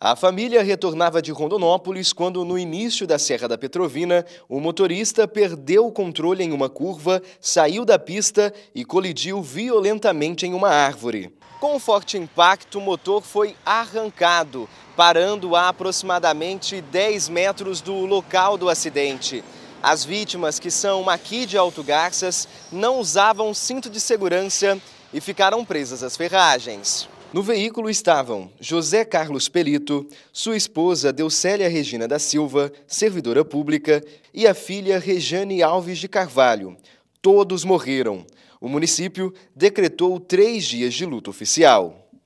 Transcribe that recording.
A família retornava de Rondonópolis quando, no início da Serra da Petrovina, o motorista perdeu o controle em uma curva, saiu da pista e colidiu violentamente em uma árvore. Com um forte impacto, o motor foi arrancado, parando a aproximadamente 10 metros do local do acidente. As vítimas, que são aqui de Alto Garças, não usavam cinto de segurança e ficaram presas às ferragens. No veículo estavam José Carlos Pelito, sua esposa Deucélia Regina da Silva, servidora pública, e a filha Rejane Alves de Carvalho. Todos morreram. O município decretou três dias de luto oficial.